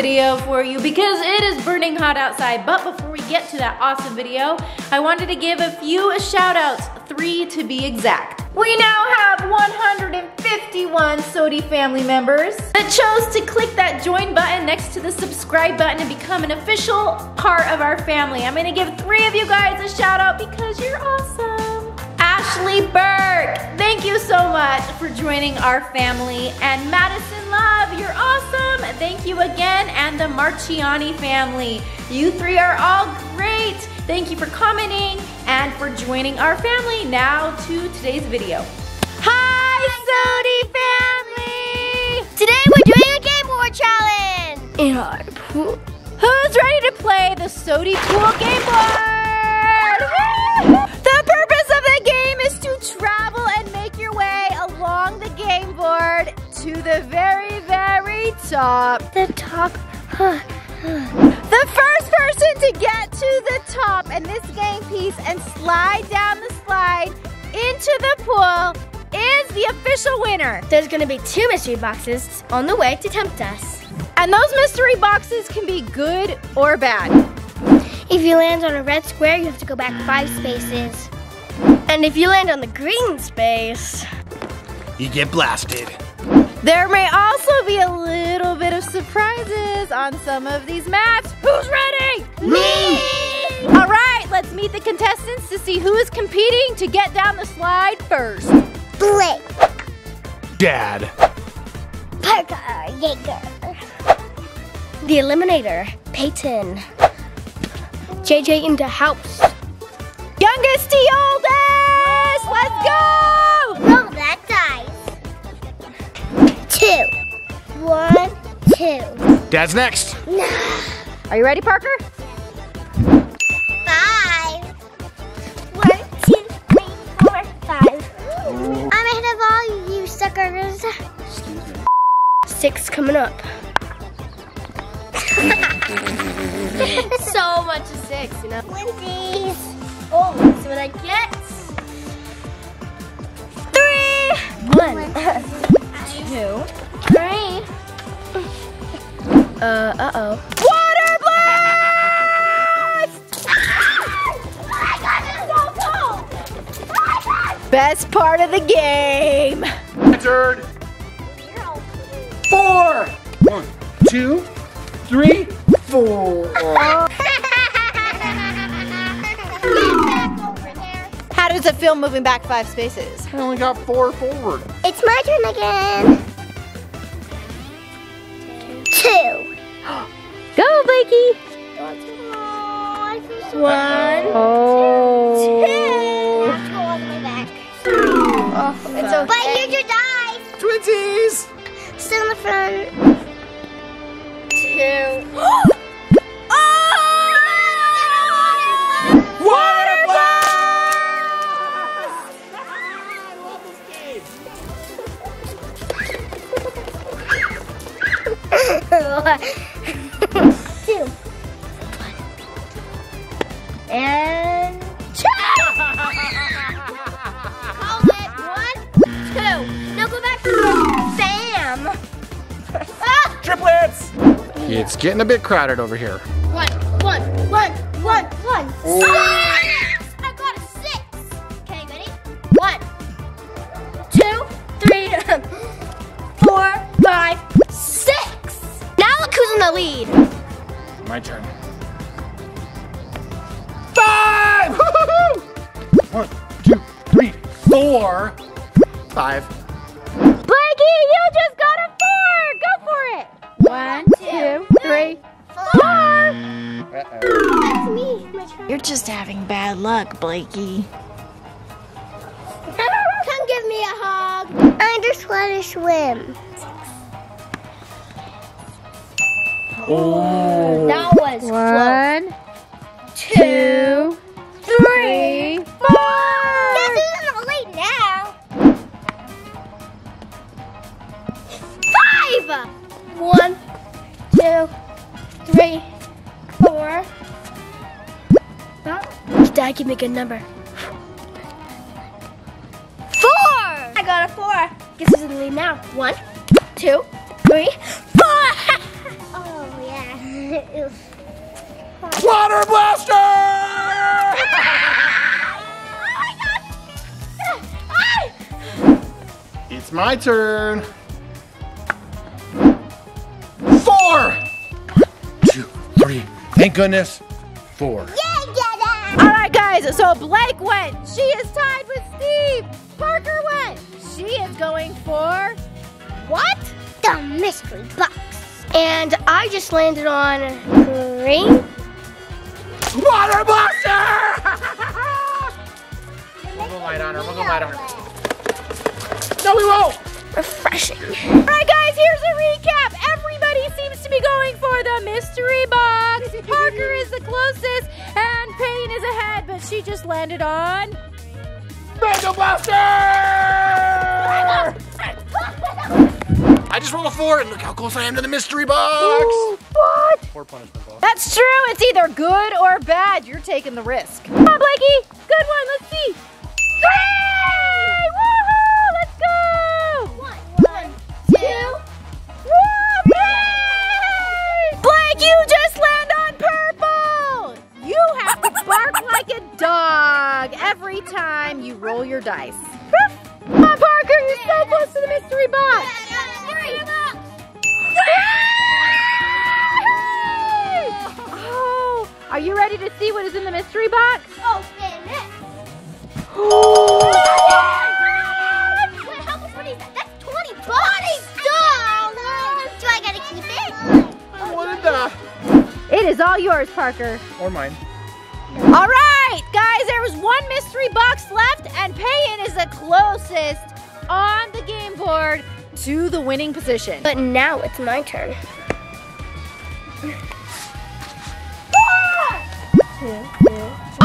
video for you because it is burning hot outside. But before we get to that awesome video, I wanted to give a few shout outs, three to be exact. We now have 151 SOTY family members that chose to click that join button next to the subscribe button and become an official part of our family. I'm gonna give three of you guys a shout out because you're awesome. Ashley Burke, thank you so much for joining our family. And Madison Love, you're awesome. Thank you again. And the Marciani family. You three are all great. Thank you for commenting and for joining our family. Now to today's video. Hi, SOTY family! Today we're doing a game board challenge in our pool. Who's ready to play the SOTY Pool Game Board? game board to the very, very top. The top. The first person to get to the top in this game piece and slide down the slide into the pool is the official winner. There's gonna be two mystery boxes on the way to tempt us. And those mystery boxes can be good or bad. If you land on a red square, you have to go back five spaces. And if you land on the green space, You get blasted. There may also be a little bit of surprises on some of these maps. Who's ready? me! All right, let's meet the contestants to see who is competing to get down the slide first. Blake, Dad. Parker, Jaeger. The Eliminator, Peyton. JJ in the house. Youngest to oldest, Dad's next. Are you ready, Parker? Five. One, two, three, four, five. I'm ahead of all you suckers. Six coming up. so much is six, you know. Twinsies. Oh, see what I get? Uh, uh-oh. Water blast! ah! oh so Best part of the game. Answered. Four. One, two, three, four. How does it feel moving back five spaces? I only got four forward. It's my turn again. Two. And two. Call it one, two. Now go back to Sam. Ah! Triplets. It's getting a bit crowded over here. One, one, one, one, one. Six! One, two, three, four, five. Blakey, you just got a four. Go for it. One, two, three, four. Uh-oh. That's me. My turn. You're just having bad luck, Blakey. Come give me a hug. I just want to swim. Oh. That was close. One, two, Dad, give me a good number. Four. I got a four. Guess who's in the lead now? One, two, three, oh, Water blaster! It's my turn. Four. Two, three. Thank goodness. Four. All right, guys, so Blake went. She is tied with Steve. Parker went. She is going for what? the mystery box. And I just landed on green. Water blaster! we'll go light on her. We'll go light on her. No, we won't. Refreshing. All right, guys, here's a recap. Everybody seems to be going for the mystery box. Parker is the closest, and Payne is ahead, but she just landed on. Mango blaster! I just rolled a four, and look how close I am to the mystery box. What? Four punishment ball. That's true. It's either good or bad. You're taking the risk. Come on, Blakey. Good one. Let's see. Roll your dice. Come on, Parker. You're so close to the mystery box. Oh, are you ready to see what is in the mystery box? Open it. Wait, how much money is that? That's 20 bucks. dollars. Do I gotta keep it? I wanted that. It is all yours, Parker. Or mine. All right, guys, there was one mystery box left, and Payan is the closest on the game board to the winning position. But now it's my turn.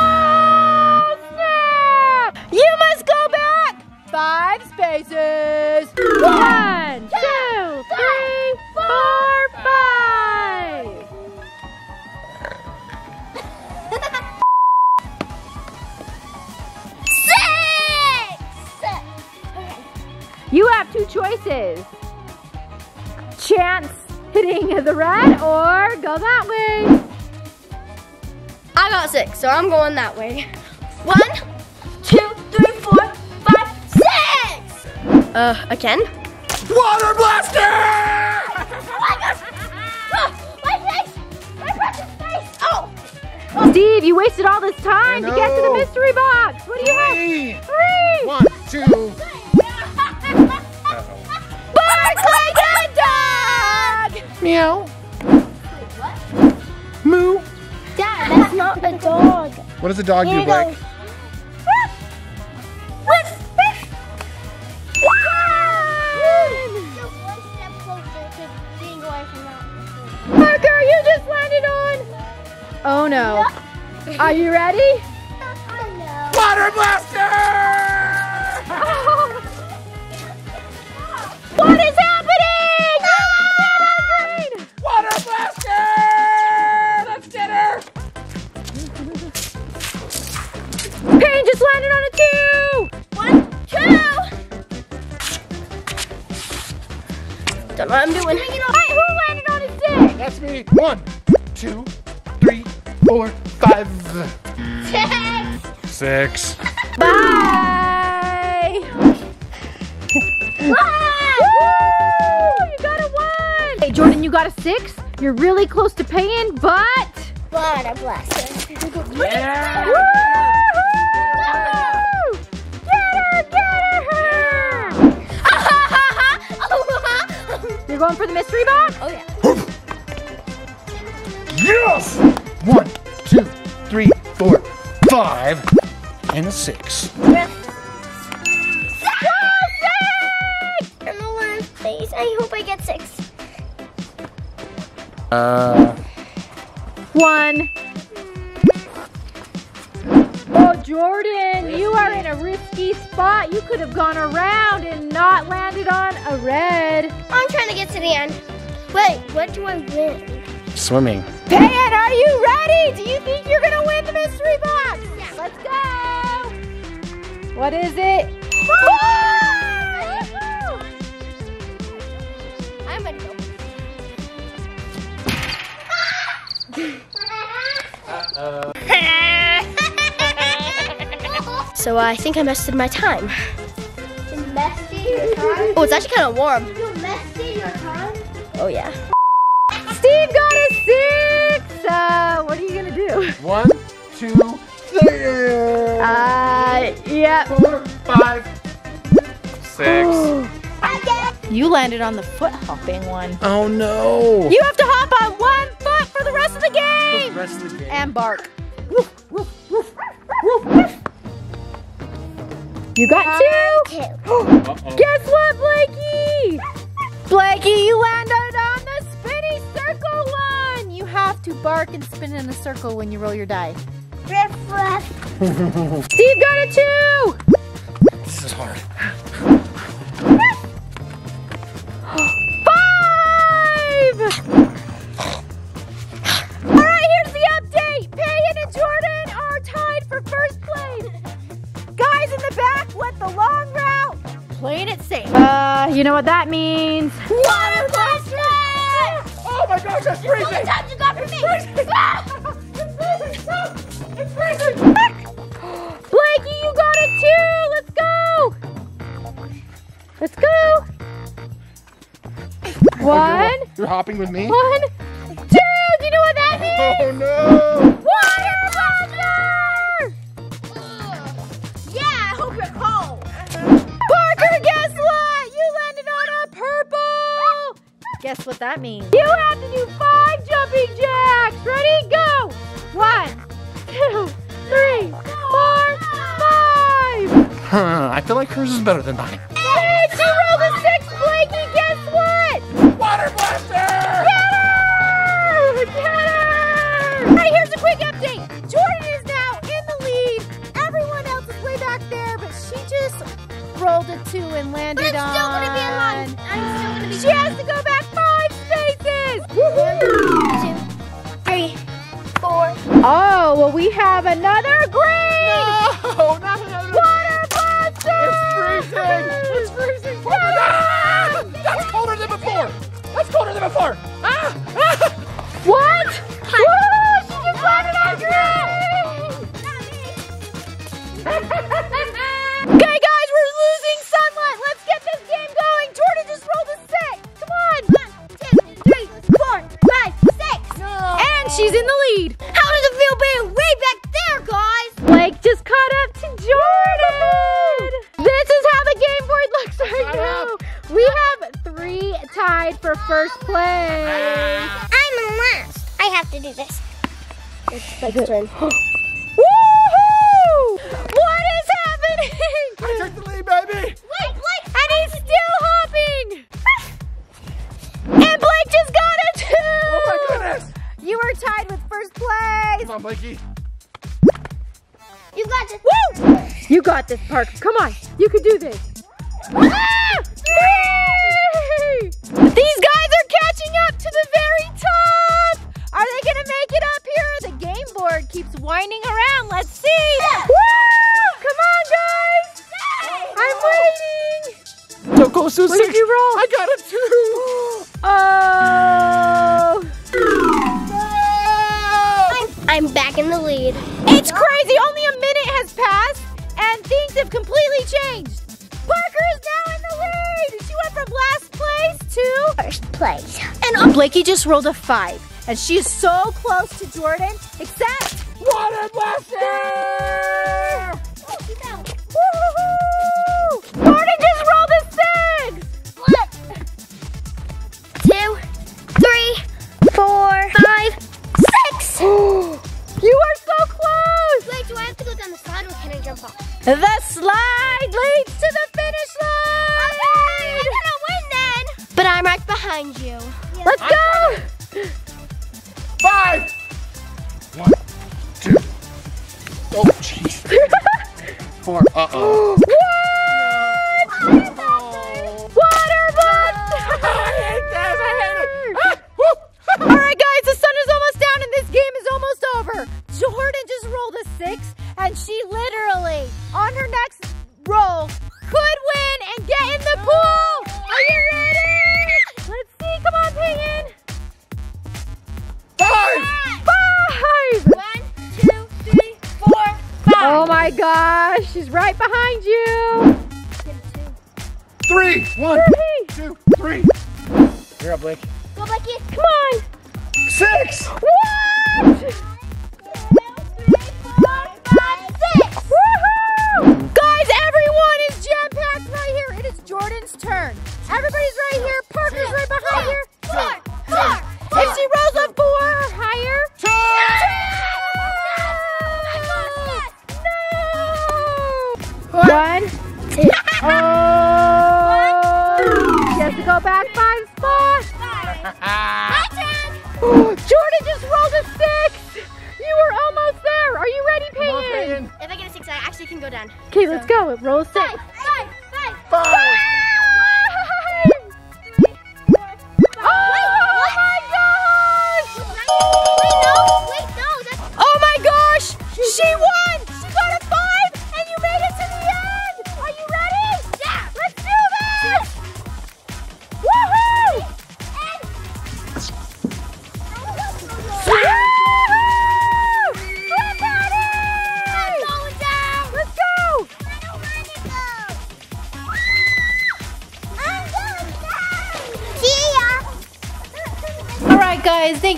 Oh, snap! You must go back five spaces. One, two, three, two choices. Chance hitting the red or go that way. I got six, so I'm going that way. One, two, three, four, five, six! Uh, again? Water blaster! my face! My precious face! Oh! Steve, you wasted all this time to get to the mystery box. What do you have? Three. Three. One, two. Bark Meow. Moo. Dad, that's not a dog. What does a dog Here do, Blake? Just one step closer to being away from that. Parker, you just landed on. Oh no. Are you ready? Water blaster! Jordan, you got a six. You're really close to paying, but. But a blessing. Yeah. Woo! Get her, get her. You're going for the mystery box? oh yeah. Yes! One, two, three, four, five, and a six. Uh, One. Oh, Jordan, you are in a risky spot. You could have gone around and not landed on a red. I'm trying to get to the end. Wait, what do I win? swimming. Pan, are you ready? Do you think you're gonna win the mystery box? Yeah. Let's go. What is it? I'm ready So I think I messed up my time. Oh, it's actually kind of warm. Oh, yeah. Steve got a six! Uh, what are you gonna do? One, two, three! Uh, yeah. Four, five, six. you landed on the foot hopping one. Oh, no. You have to hop on one foot for the rest of the game. rest of the game. And bark. You got two. Uh-oh. Guess what, Blakey? Blakey, you landed on the spinny circle one. You have to bark and spin in a circle when you roll your die. Riff, riff. Steve got a two. This is hard. Playing it safe. Uh, you know what that means? Water blaster! Oh my gosh, that's How many freezing. times you got for me? It's freezing. It's freezing! Blakey, you got a two. Let's go. Let's go. One, You're hopping with me? one, two. Do you know what that means? Oh no. Guess what that means? You have to do five jumping jacks! Ready? Go! One, two, three, four, five! Huh, I feel like hers is better than mine. Six! You rolled a six, Blakey! Guess what? Water blaster! Get her! Get her! Hey, here's a quick update. Jordan is now in the lead. Everyone else is way back there, but she just rolled a two and landed But I'm still on. gonna be in line. I'm still gonna be She has to Well, we have another green No, not another. water blaster. It's freezing. It's freezing. Ah! That's colder than before. That's colder than before. Ah! ah! What? First place. I'm in last. I have to do this. Woohoo! What is happening? I took the lead, baby. Wait, Blake. And he's still hopping. And Blake just got a two. Oh my goodness. You were tied with first place. Come on, Blakey. You got this. Woo! You got this, Park. Come on. You can do this. Ah! Yay! These guys keeps winding around. Let's see. Woo! Come on, guys. I'm waiting. So close to a What did you roll? I got a two. Oh. I'm back in the lead. It's crazy. Only a minute has passed, and things have completely changed. Parker is now in the lead. She went from last place to First place. and Blakey just rolled a five, and she is so close to Jordan. Except Water blaster. Jordan just rolled six. One, two, three, four, five, six. You are so close. Wait, do I have to go down the slide or can I jump off? The slide leads to the finish line. I'm gonna win then. But I'm right behind you. Let's go. Five. Oh, jeez. Four. Uh my gosh. she's right behind you. Three, one, two, three. One, Three. You're up, Blake. Go, Becky. Come on. Six. What? Guys, everyone is jam-packed right here. It is Jordan's turn. Everybody's right here. Parker's right Okay, let's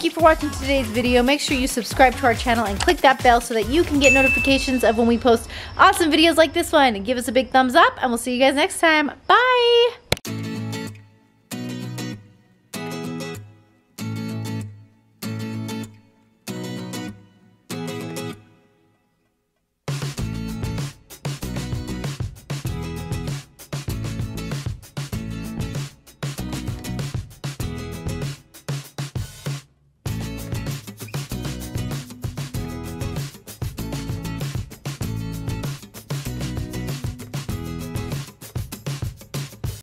thank you for watching today's video. Make sure you subscribe to our channel and click that bell so that you can get notifications of when we post awesome videos like this one. Give us a big thumbs up and we'll see you guys next time. Bye!